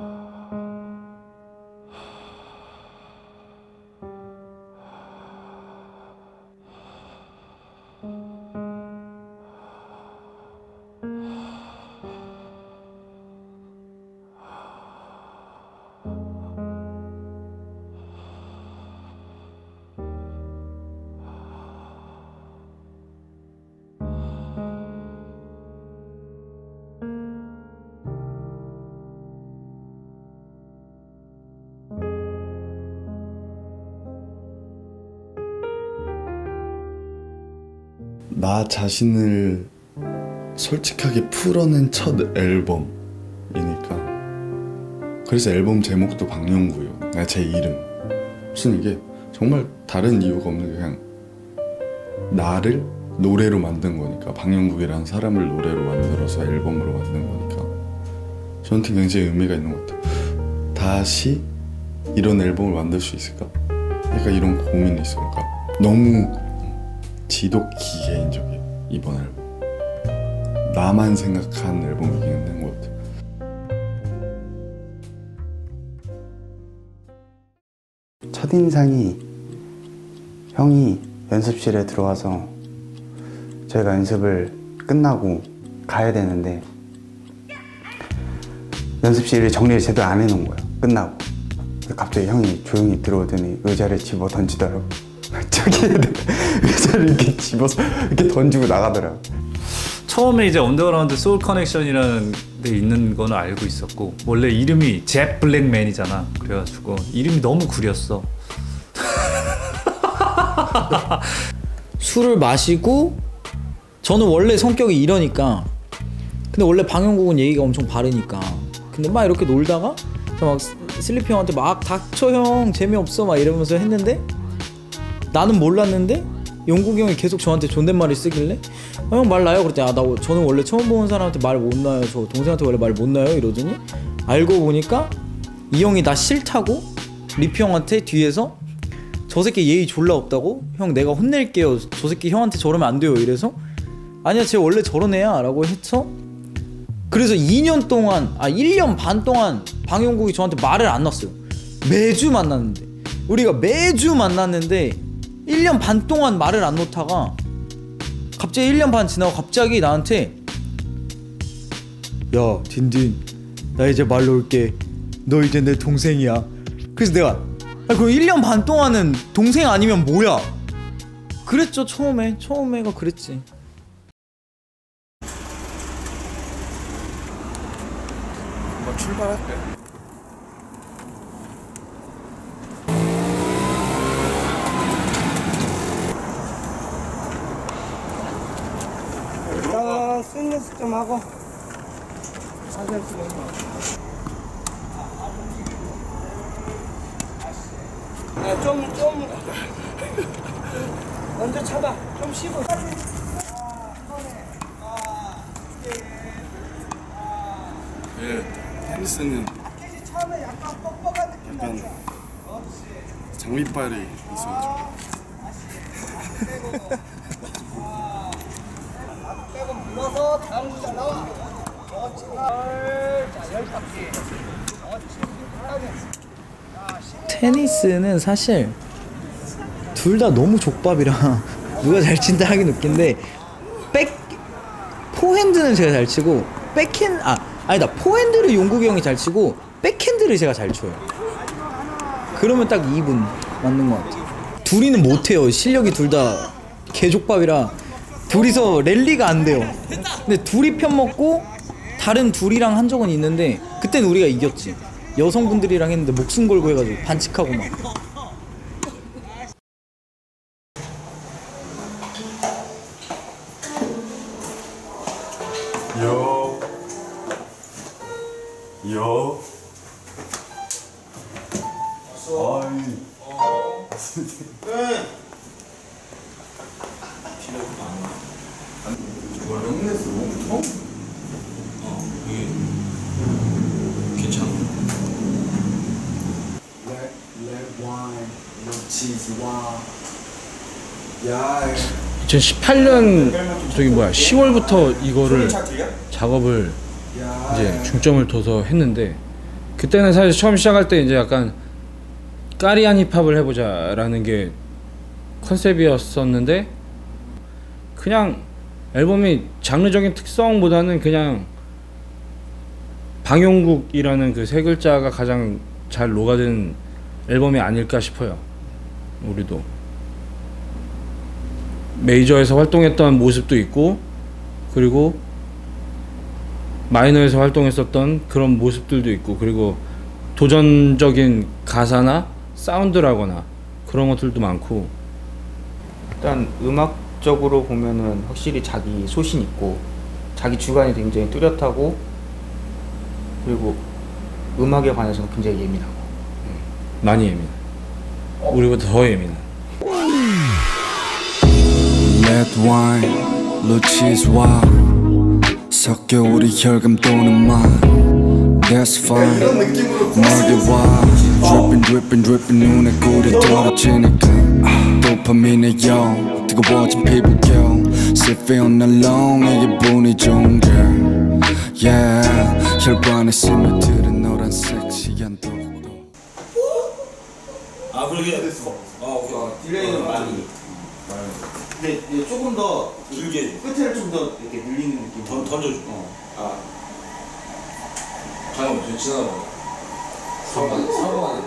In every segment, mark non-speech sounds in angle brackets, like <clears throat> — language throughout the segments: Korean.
Oh. 나 자신을 솔직하게 풀어낸 첫 앨범이니까. 그래서 앨범 제목도 박영구요. 그냥 제 이름. 무슨 이게 정말 다른 이유가 없는 게 그냥 나를 노래로 만든 거니까. 박영국이라는 사람을 노래로 만들어서 앨범으로 만든 거니까. 저한테 굉장히 의미가 있는 것 같아요. 다시 이런 앨범을 만들 수 있을까? 약간 이런 고민이 있으니까? 너무 지독히 개인적이에요 이번 앨범. 나만 생각한 앨범이긴 한것 같아요 첫인상이 형이 연습실에 들어와서 저희가 연습을 끝나고 가야 되는데 연습실을 정리를 제대로 안 해놓은 거예요 끝나고. 갑자기 형이 조용히 들어오더니 의자를 집어 던지더라고 저기 <laughs> 의자를 이렇게 집어서 이렇게 던지고 나가더라고. 처음에 이제 언더그라운드 Soul Connection이라는 데 있는 거는 알고 있었고 원래 이름이 Jepp Blackman이잖아. 그래가지고 이름이 너무 구렸어. <laughs> 술을 마시고 저는 원래 성격이 이러니까 근데 원래 방용국은 예의가 엄청 바르니까. 근데 막 이렇게 놀다가 저막 슬리피 형한테 막 닥쳐 형. 재미없어. 막 이러면서 했는데 나는 몰랐는데 영국이 형이 계속 저한테 존댓말을 쓰길래 어, 형말 나요? 그랬더니 아나 저는 원래 처음 보는 사람한테 말 못 나요. 저 동생한테 원래 말 못 나요? 이러더니 알고 보니까 이 형이 나 싫다고 리피 형한테 뒤에서 저 새끼 예의 졸라 없다고? 형 내가 혼낼게요. 저 새끼 형한테 저러면 안 돼요. 이래서 아니야 쟤 원래 저런 애야. 라고 해서 그래서 2년 동안 아 1년 반 동안 방영국이 저한테 말을 안 놨어요. 매주 만났는데. 우리가 매주 만났는데 1년 반 동안 말을 안 놓다가 갑자기 1년 반 지나고 갑자기 나한테 야 딘딘 나 이제 말 놓을게. 너 이제 내 동생이야. 그래서 내가 아 그럼 1년 반 동안은 동생 아니면 뭐야? 그랬죠 처음에. 처음에가 그랬지. 출발할게 일단 스윙 연습 좀 하고 사진 찍어 아, 좀, 좀. <laughs> 먼저 차봐. 좀 쉬고. 예, 테니스는 처음에 약간 뻑뻑한 느낌 약간 장미빨이 있어가지고 눌러서 다음 주자 나와 그렇지 자 열바퀴 그렇지 편하게 테니스는 사실 둘 다 너무 족밥이라 <laughs> 누가 잘 친다 하긴 웃긴데 백 포핸드는 제가 잘 치고 백핸 아 아니다 포핸드를 용국이 형이 잘 치고 백핸드를 제가 잘 쳐요. 그러면 딱 2분 맞는 것 같아요. 둘이는 못해요. 실력이 둘 다 개족밥이라 둘이서 랠리가 안 돼요. 근데 둘이 편 먹고 다른 둘이랑 한 적은 있는데 그땐 우리가 이겼지. 여성분들이랑 했는데 목숨 걸고 해가지고 반칙하고 막. 요. 요. 아이. 뭘 형냈어? 처음? Red, red wine, no cheese wine. 야, 2018년 저기 뭐야 10월부터 이거를 작업을 이제 중점을 둬서 했는데 그때는 사실 처음 시작할 때 이제 약간 까리한 힙합을 해보자라는 게 컨셉이었었는데 그냥 앨범이 장르적인 특성보다는 그냥 방용국이라는 그 세 글자가 가장 잘 녹아든 앨범이 아닐까 싶어요. 우리도. 메이저에서 활동했던 모습도 있고 그리고 마이너에서 활동했었던 그런 모습들도 있고 그리고 도전적인 가사나 사운드라거나 그런 것들도 많고. 일단 음악적으로 보면은 확실히 자기 소신 있고 자기 주관이 굉장히 뚜렷하고 그리고 음악에 관해서는 굉장히 예민하고. 많이 예민. 우리보다 더 예민. Red wine, blue cheese wow 섞여 우리 혈감 또는 만 That's fine 멀게 와 Dripping dripping dripping 눈에 꿀이 떨어지니까 아, 도파민의 영 뜨거워진 피부결 Sit on alone 이게 분이 좋은 girl Yeah 혈관에 스며드는 노란 섹시 딜레이는 많이. 근데 이제 조금 더 길게 끝을 좀 더 이렇게 늘리는 느낌. 던 던져줘. 어. 아. 잠깐만, 저 지나가. 사과 사과.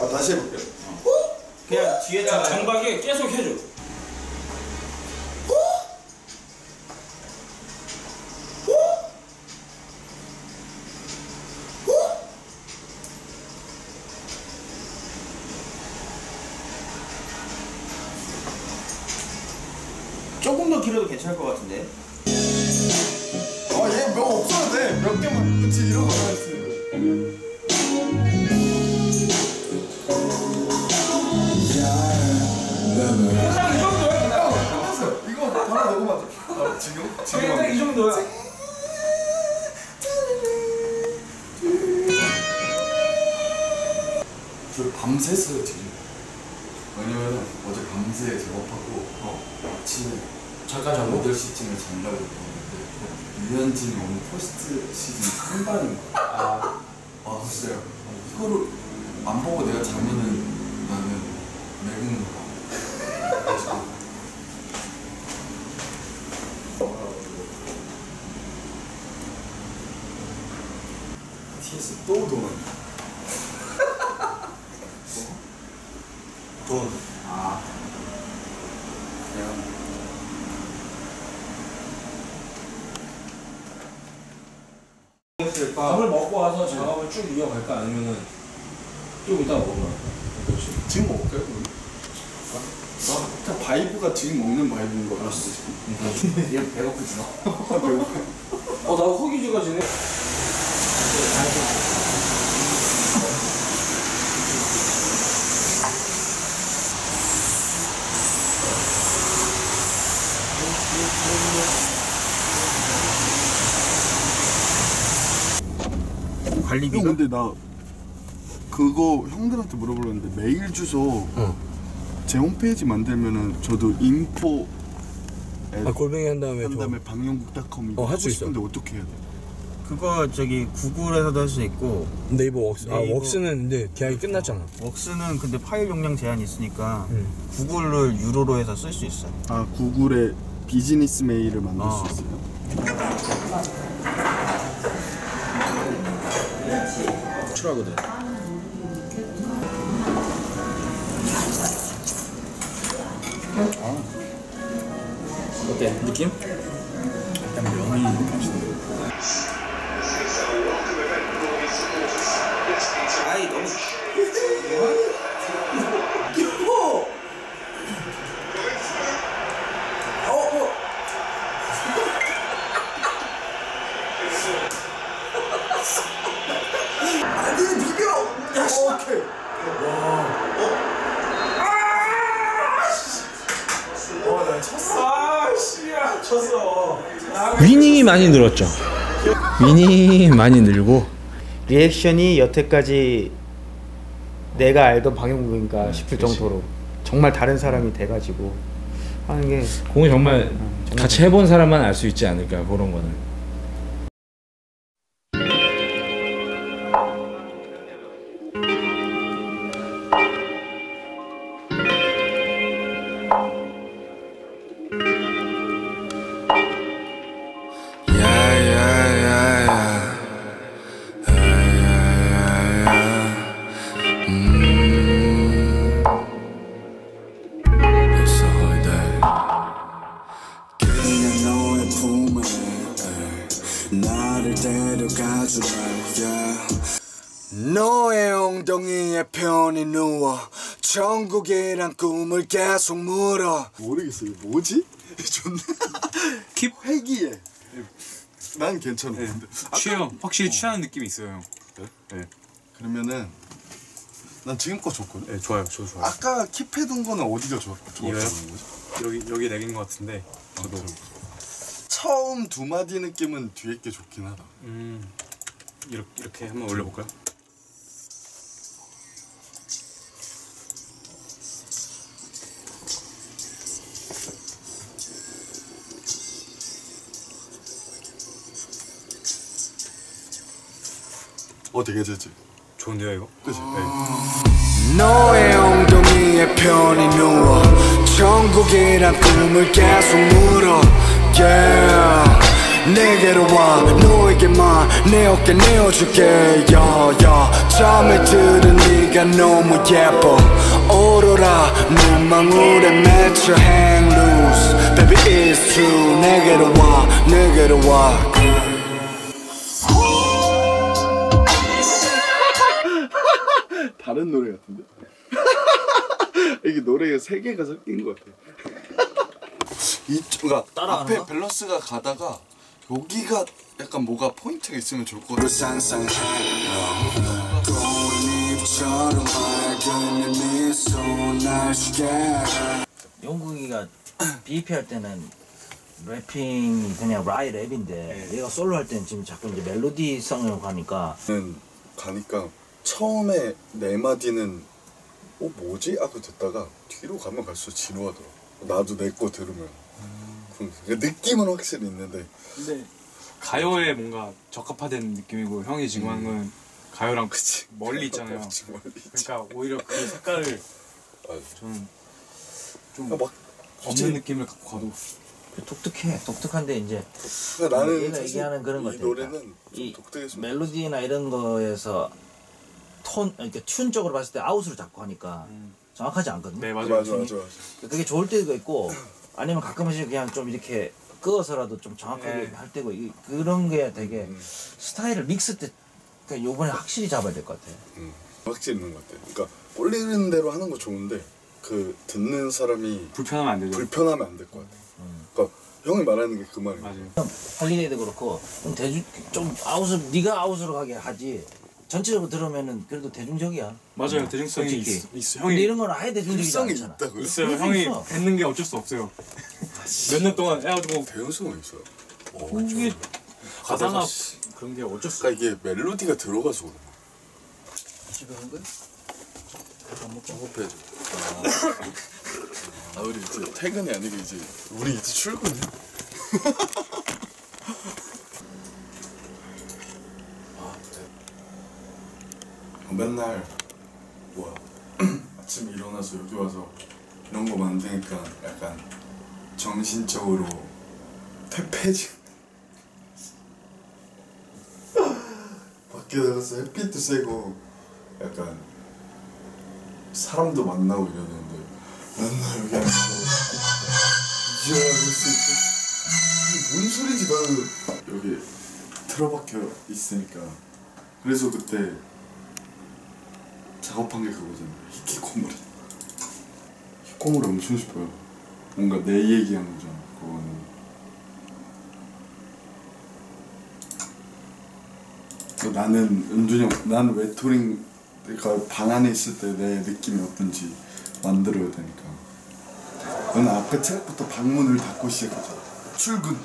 아 다시 해볼게요. 그냥 뒤에 정박에 계속 해줘. 이거 바로 녹음하자. 아, 지금 지금 이 정도야. 저 밤샜어요 지금. 왜냐면 어제 밤새 작업하고 어, 아침에 잠깐 자고 8시쯤에 잔다고 했는데 류현진이 오늘 first season 선발인 거야. 아, 아 진짜요? 이거를 안 보고 내가 자면은 나는 매국노 TS 또 도는 돈. 아. 그냥. 밥을 먹고 와서 작업을 쭉 이어갈까 아니면은 좀 이따 먹으면 지금 먹을까요? 아, vibe가 지금 먹는 vibe인 거 같아. 얘 배고프지 너? 어 <laughs> 나 허기가 지네. 형 근데 나 그거 형들한테 물어보려는데 메일 주소 제 홈페이지 만들면은 저도 info 아 골뱅이 한 다음에 한 다음에 방용국닷컴 어, 할하고 수 있어. 싶은데 어떻게 해야 돼? 그거 저기 구글에서도 할 수 있고 네이버 웍스. 아 네이버. 웍스는 근데 계약이 끝났잖아. 웍스는 근데 파일 용량 제한이 있으니까 음. 구글을 유료로 해서 쓸 수 있어요. 아 구글에 비즈니스 메일을 만들 어. 수 있어요? 출하거든. 어 늘었죠. 위닝이 많이 늘고 리액션이 여태까지 내가 알던 방영국인가 싶을 정도로 정말 다른 사람이 돼가지고 하는 게 공이 정말 같이 해본 사람만 알 수 있지 않을까 그런 거는. 나를 데려가주라 yeah. 너의 엉덩이에 편히 누워 천국이란 꿈을 계속 물어 모르겠어요. 뭐지? 존나 킵 회기에. 난 괜찮아. 근데 취해요. 확실히 취하는 느낌이 있어요, 형. 네. 그러면은 난 지금 거 좋거든. 네, 좋아요. 저 좋아요. 아까 킵해둔 거는 어디가 좋, 좋았다는 이거요? 거지? 여기 여기 내긴 것 같은데. 저도. 처음 두 마디 느낌은 뒤에 게 좋긴 하다. 음. 이렇게 이렇게 한번 올려볼까요? 어 되게 되지. 좋은데요, 이거? 그지? 너의 엉덩이에 편히 누워 천국이란 꿈을 계속 물어 yeah. 내게로 와 너에게만 내 어깨 내어줄게 yeah. 잠에 들은 네가 너무 예뻐 오로라 눈망울에 맺혀 hang loose Baby it's true 내게로 와 내게로 와 다른 노래 같은데? <laughs> 이게 노래가 세 개가 섞인 것 같아. 이쪽, 그러니까 앞에 밸런스가 가다가 여기가 약간 뭐가 포인트가 있으면 좋을 것 같아. 용국이가 B.A.P 할 때는 rapping이 그냥 라이 랩인데 얘가 솔로 할 때는 지금 자꾸 이제 멜로디성으로 가니까 는 가니까 처음에 네 마디는 어 뭐지? 하고 듣다가 뒤로 가면 갈수록 지루하더라. 나도 내 거 들으면. 그럼 느낌은 확실히 있는데 근데 가요에 뭔가 적합화된 느낌이고 형이 지금 하는 건 가요랑 그치. 멀리 있잖아요. 그러니까 오히려 그 색깔을. 저는 좀 아, 막 없는 느낌을 갖고 가도 독특해 독특한데 이제 그러니까 나는 얘가 얘기하는 그런 것이 노래는 좀 이. 멜로디나 이런 거에서 톤 그러니까 튠 쪽으로 봤을 때 아웃으로 잡고 하니까 정확하지 않거든 네 맞아요. 맞아 맞아 맞아. 그게 좋을 때도 있고 <clears throat> 아니면 가끔씩 그냥 좀 이렇게 끄어서라도 좀 정확하게 네. 할 때고 이- 그런 게 되게 음. 스타일을 믹스 때 그러니까 요번에 확실히 잡아야 될 것 같아 음, 확실히 있는 것 같아. 그러니까 꼴리는 대로 하는 거 좋은데 그 듣는 사람이 불편하면 안 되죠. 불편하면 안 될 것 같아. 그러니까 형이 말하는 게 그 말이야. 맞아요. 할리데이도 그렇고 좀 대중 좀 아웃을 네가 아웃으로 가게 하지 전체적으로 들으면은 그래도 대중적이야 맞아요. 대중성이 솔직히. 있, 있어. 근데 형이 이런 건 아예 대중적이지 않잖아 있다고요? 있어요. 형이 있어. 했는 게 어쩔 수 없어요. 몇 년 동안 해가지고 대연성이 있어요. 어, 이게 가사나 가사가 씨. 그런 게 어쩔 수 그러니까 이게 멜로디가 들어가서 그런 거야. 집에 간 거야? 작업해야죠. 아, 우리 이제 퇴근이 아니고 이제 우리 이제 출근해. 아, <laughs> 맨날 <clears throat> 뭐야 아침에 일어나서 여기 와서 이런 거 만드니까 약간 정신적으로 퇴폐지. <laughs> 밖에 나가서 햇빛도 세고 약간 사람도 만나고 이러는데 맨날 여기 앉아서 이지랄하고 있으니까 뭔 소리지 나는 여기 틀어박혀 있으니까 그래서 그때 작업한 게 그거잖아 히키코모리 히키코모리 엄청 싶어요 뭔가 내 얘기하는 거잖아 그거는 그 나는 은준이 형, 난 외톨인 그러니까 방 안에 있을 때 내 느낌이 어떤지 만들어야 되니까. 넌 앞에 트랙부터 방문을 닫고 시작하잖아. 출근.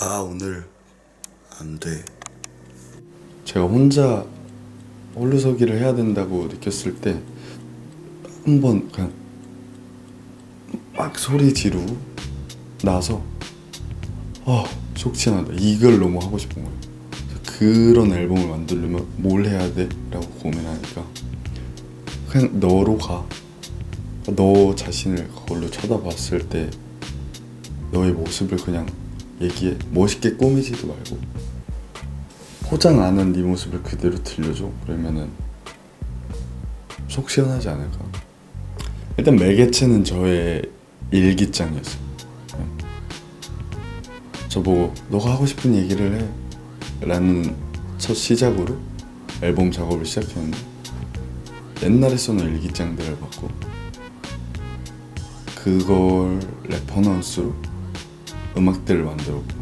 아 오늘 안 돼. 제가 혼자 홀로서기를 해야 된다고 느꼈을 때 한 번 그냥 막 소리 지르고 나서 어 속치한다 이걸 너무 하고 싶은 거예요. 그런 앨범을 만들려면 뭘 해야 돼? 라고 고민하니까 그냥 너로 가. 너 자신을 거울로 쳐다봤을 때 너의 모습을 그냥 얘기해. 멋있게 꾸미지도 말고. 포장 안 한 네 모습을 그대로 들려줘? 그러면은 속 시원하지 않을까? 일단 매개체는 저의 일기장이었어요. 그냥 저보고 너가 하고 싶은 얘기를 해. 라는 첫 시작으로 앨범 작업을 시작했는데 옛날에 써놓은 일기장들을 받고 그걸 레퍼넌스로 음악들을 만들었고